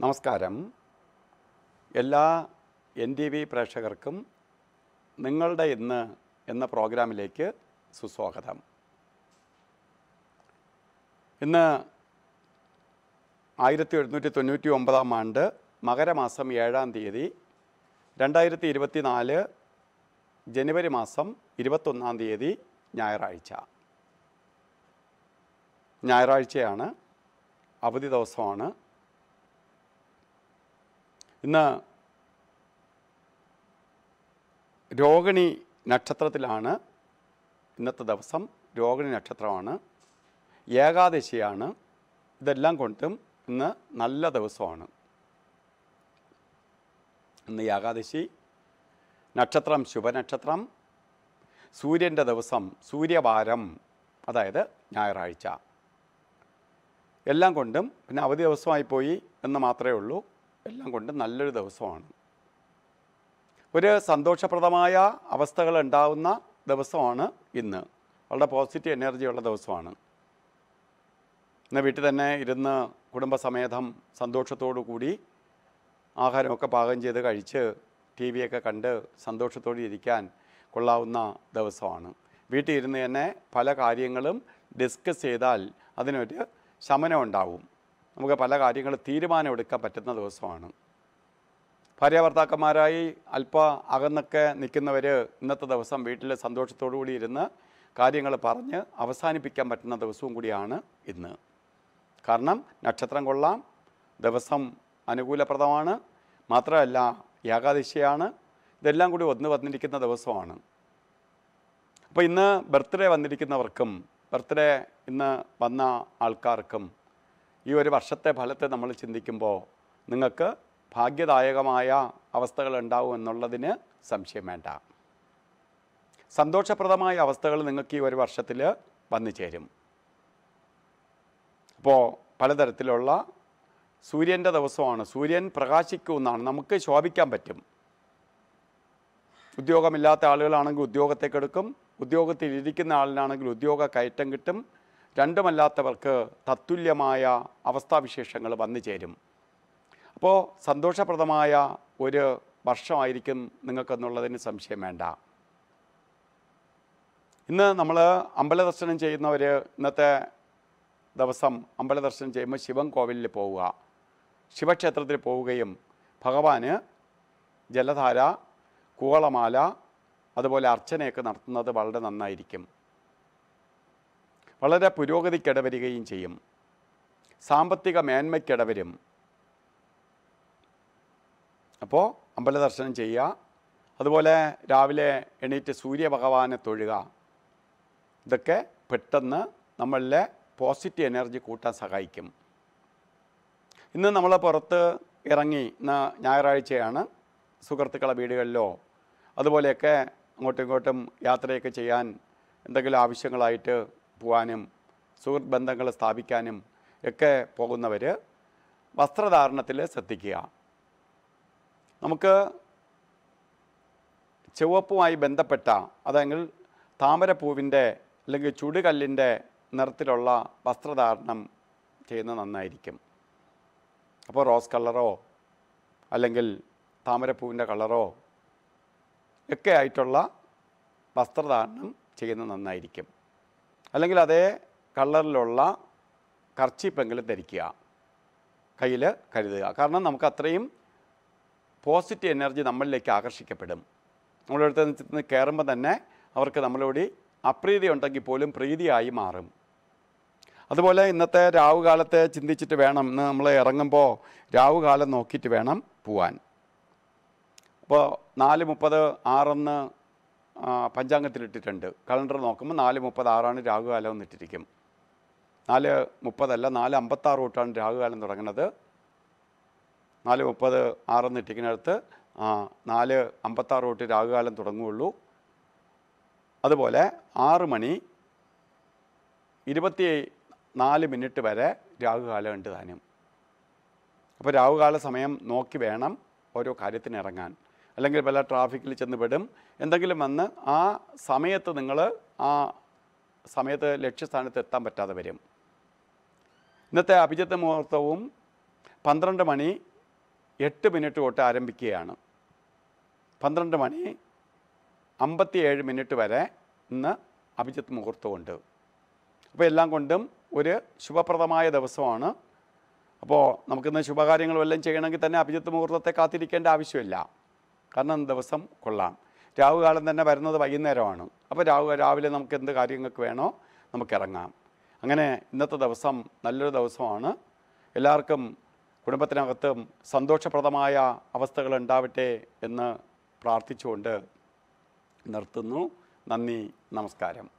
നമസ്കാരം. എല്ലാ N T V പ്രേക്ഷകർക്കും നിങ്ങളുടെ ഇന്ന് എന്ന പ്രോഗ്രാമിലേക്ക് സുസ്വാഗതം. ഇന്ന് ആയിരത്തി എഴുന്നൂറ്റി തൊണ്ണൂറ്റി ഒമ്പതാം ആണ്ട് മകരമാസം ഏഴാം തീയതി രണ്ടായിരത്തി ഇരുപത്തി നാല് ജനുവരി മാസം ഇരുപത്തൊന്നാം തീയതി ഞായറാഴ്ച. ഞായറാഴ്ചയാണ്. അവധി ദിവസമാണ്. ഇന്ന് രോഹിണി നക്ഷത്രത്തിലാണ് ഇന്നത്തെ ദിവസം. രോഹിണി നക്ഷത്രമാണ്. ഏകാദശിയാണ്. ഇതെല്ലാം കൊണ്ടും ഇന്ന് നല്ല ദിവസമാണ്. ഇന്ന് ഏകാദശി നക്ഷത്രം ശുഭനക്ഷത്രം സൂര്യന്റെ ദിവസം സൂര്യവാരം അതായത് ഞായറാഴ്ച. എല്ലാം കൊണ്ടും പിന്നെ അവധി ദിവസമായി പോയി എന്ന് മാത്രമേ ഉള്ളൂ. എല്ലാം കൊണ്ട് നല്ലൊരു ദിവസമാണ്. ഒരു സന്തോഷപ്രദമായ അവസ്ഥകൾ ഉണ്ടാവുന്ന ദിവസമാണ് ഇന്ന്. വളരെ പോസിറ്റീവ് എനർജി ഉള്ള ദിവസമാണ്. ഇന്ന് വീട്ടിൽ തന്നെ ഇരുന്ന് കുടുംബസമേതം സന്തോഷത്തോടു കൂടി ആഹാരമൊക്കെ പാകം ചെയ്ത് കഴിച്ച് ടി വിയൊക്കെ കണ്ട് സന്തോഷത്തോടെ ഇരിക്കാൻ കൊള്ളാവുന്ന ദിവസമാണ്. വീട്ടിൽ ഇരുന്ന് തന്നെ പല കാര്യങ്ങളും ഡിസ്കസ് ചെയ്താൽ അതിനൊരു ശമനം ഉണ്ടാവും നമുക്ക് പല കാര്യങ്ങൾ തീരുമാനമെടുക്കാൻ പറ്റുന്ന ദിവസമാണ്. ഭാര്യ ഭർത്താക്കന്മാരായി അല്പ അകന്നൊക്കെ നിൽക്കുന്നവർ ഇന്നത്തെ ദിവസം വീട്ടിൽ സന്തോഷത്തോടു കൂടി ഇരുന്ന് കാര്യങ്ങൾ പറഞ്ഞ് അവസാനിപ്പിക്കാൻ പറ്റുന്ന ദിവസവും കൂടിയാണ് ഇന്ന്. കാരണം നക്ഷത്രം കൊള്ളാം ദിവസം അനുകൂലപ്രദമാണ് മാത്രമല്ല ഏകാദശിയാണ് ഇതെല്ലാം കൂടി ഒന്ന് വന്നിരിക്കുന്ന ദിവസമാണ്. അപ്പോൾ ഇന്ന് ബർത്ത്ഡേ വന്നിരിക്കുന്നവർക്കും ബർത്ത്ഡേ ഇന്ന് വന്ന ആൾക്കാർക്കും ഈ ഒരു വർഷത്തെ ഫലത്തെ നമ്മൾ ചിന്തിക്കുമ്പോൾ നിങ്ങൾക്ക് ഭാഗ്യദായകമായ അവസ്ഥകൾ ഉണ്ടാവും എന്നുള്ളതിന് സംശയം വേണ്ട. സന്തോഷപ്രദമായ അവസ്ഥകൾ നിങ്ങൾക്ക് ഈ ഒരു വർഷത്തിൽ വന്നു ചേരും. അപ്പോൾ പലതരത്തിലുള്ള സൂര്യന്റെ ദിവസമാണ്. സൂര്യൻ പ്രകാശിക്കുമെന്നാണ് നമുക്ക് ശോഭിക്കാൻ പറ്റും. ഉദ്യോഗമില്ലാത്ത ആളുകളാണെങ്കിൽ ഉദ്യോഗത്തേക്കെടുക്കും. ഉദ്യോഗത്തിൽ ഇരിക്കുന്ന ആളിനാണെങ്കിൽ ഉദ്യോഗ കയറ്റം കിട്ടും. രണ്ടുമല്ലാത്തവർക്ക് തത്തുല്യമായ അവസ്ഥാവിശേഷങ്ങൾ വന്നു ചേരും. അപ്പോൾ സന്തോഷപ്രദമായ ഒരു വർഷമായിരിക്കും നിങ്ങൾക്കെന്നുള്ളതിന് സംശയം വേണ്ട. ഇന്ന് നമ്മൾ അമ്പല ദർശനം ചെയ്യുന്നവർ ഇന്നത്തെ ദിവസം അമ്പല ദർശനം ചെയ്യുമ്പോൾ ശിവൻ കോവിലിൽ പോവുക. ശിവക്ഷേത്രത്തിൽ പോവുകയും ഭഗവാന് ജലധാര കൂവളമാല അതുപോലെ അർച്ചനയൊക്കെ നടത്തുന്നത് വളരെ നന്നായിരിക്കും. വളരെ പുരോഗതിക്കിടവരികയും ചെയ്യും. സാമ്പത്തിക മേന്മയ്ക്കിടവരും. അപ്പോൾ അമ്പല ദർശനം ചെയ്യുക. അതുപോലെ രാവിലെ എണീറ്റ് സൂര്യഭഗവാനെ തൊഴുക. ഇതൊക്കെ പെട്ടെന്ന് നമ്മളിലെ പോസിറ്റീവ് എനർജി കൂട്ടാൻ സഹായിക്കും. ഇന്ന് നമ്മൾ പുറത്ത് ഇറങ്ങി ഇന്ന് ഞായറാഴ്ചയാണ് സുഹൃത്തുക്കളെ വീടുകളിലോ അതുപോലെയൊക്കെ അങ്ങോട്ടും ഇങ്ങോട്ടും യാത്രയൊക്കെ ചെയ്യാൻ എന്തെങ്കിലും ആവശ്യങ്ങളായിട്ട് പോകാനും സുഹൃത്ത് ബന്ധങ്ങൾ സ്ഥാപിക്കാനും ഒക്കെ പോകുന്നവർ വസ്ത്രധാരണത്തിൽ ശ്രദ്ധിക്കുക. നമുക്ക് ചുവപ്പുമായി ബന്ധപ്പെട്ട അതെങ്കിൽ താമരപ്പൂവിന്റെ അല്ലെങ്കിൽ ചുടുകല്ലിന്റെ നിറത്തിലുള്ള വസ്ത്രധാരണം ചെയ്യുന്നത് നന്നായിരിക്കും. അപ്പോൾ റോസ് കളറോ അല്ലെങ്കിൽ താമരപ്പൂവിന്റെ കളറോ ഒക്കെ ആയിട്ടുള്ള വസ്ത്രധാരണം ചെയ്യുന്നത് നന്നായിരിക്കും. അല്ലെങ്കിൽ അതേ കളറിലുള്ള കർച്ചീപ്പെങ്കിലും ധരിക്കുക. കയ്യിൽ കരുതുക. കാരണം നമുക്ക് അത്രയും പോസിറ്റീവ് എനർജി നമ്മളിലേക്ക് ആകർഷിക്കപ്പെടും. നമ്മളടുത്ത് നിന്ന് കയറുമ്പോൾ തന്നെ അവർക്ക് നമ്മളോട് അപ്രീതി ഉണ്ടെങ്കിൽ പോലും പ്രീതിയായി മാറും. അതുപോലെ ഇന്നത്തെ രാവുകാലത്തെ ചിന്തിച്ചിട്ട് വേണം. ഇന്ന് നമ്മൾ ഇറങ്ങുമ്പോൾ രാവുകാലം നോക്കിയിട്ട് വേണം പോവാൻ. അപ്പോൾ നാല് മുപ്പത് ആറെന്ന് പഞ്ചാംഗത്തിലിട്ടിട്ടുണ്ട്. കലണ്ടർ നോക്കുമ്പോൾ നാല് മുപ്പത് ആറാണ് രാഹുകാലം എന്നിട്ടിരിക്കും നാല് മുപ്പതല്ല നാല് അമ്പത്താറ് തൊട്ടാണ് രാഹുകാലം തുടങ്ങുന്നത്. നാല് മുപ്പത് ആറെന്ന് ഇട്ടിക്കുന്നിടത്ത് ആ നാല് അമ്പത്താറ് തൊട്ട് രാഹുകാലം തുടങ്ങുകയുള്ളൂ. അതുപോലെ ആറ് മണി ഇരുപത്തി നാല് മിനിറ്റ് വരെ രാഹുകാലം ഉണ്ട് താനും. അപ്പോൾ രാഹുകാല സമയം നോക്കി വേണം ഓരോ കാര്യത്തിന് ഇറങ്ങാൻ. അല്ലെങ്കിൽ പല ട്രാഫിക്കിൽ ചെന്ന് പെടും. എന്തെങ്കിലും വന്ന് ആ സമയത്ത് നിങ്ങൾ ആ സമയത്ത് ലക്ഷ്യസ്ഥാനത്ത് എത്താൻ പറ്റാതെ വരും. ഇന്നത്തെ അഭിജിത്ത് മുഹൂർത്തവും പന്ത്രണ്ട് മണി എട്ട് മിനിറ്റ് തൊട്ട് ആരംഭിക്കുകയാണ്. പന്ത്രണ്ട് മണി അമ്പത്തിയേഴ് മിനിറ്റ് വരെ ഇന്ന് അഭിജിത്ത് മുഹൂർത്തമുണ്ട് അപ്പോൾ എല്ലാം കൊണ്ടും ഒരു ശുഭപ്രദമായ ദിവസമാണ്. അപ്പോൾ നമുക്കിന്ന് ശുഭകാര്യങ്ങൾ ചെയ്യണമെങ്കിൽ തന്നെ അഭിജിത്ത് മുഹൂർത്തത്തെ കാത്തിരിക്കേണ്ട ആവശ്യമില്ല. കാരണം ദിവസം കൊള്ളാം. രാഹുകാലം തന്നെ വരുന്നത് വൈകുന്നേരമാണ്. അപ്പോൾ രാഹു രാവിലെ നമുക്ക് എന്ത് കാര്യങ്ങൾക്ക് വേണോ നമുക്ക് ഇറങ്ങാം. അങ്ങനെ ഇന്നത്തെ ദിവസം നല്ലൊരു ദിവസമാണ്. എല്ലാവർക്കും കുടുംബത്തിനകത്തും സന്തോഷപ്രദമായ അവസ്ഥകൾ ഉണ്ടാവട്ടെ എന്ന് പ്രാർത്ഥിച്ചുകൊണ്ട് നിർത്തുന്നു. നന്ദി നമസ്കാരം.